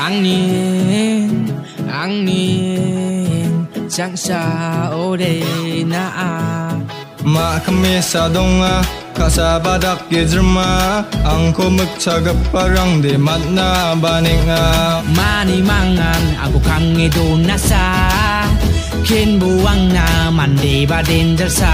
angin angin chẳng sa ore na 마 kami sa donga kasabadak gizrma ang kumuk chagap parang di matna baninga 많이 망한 아고 강에도 나사 긴 부왕 나 만디 바딘 절사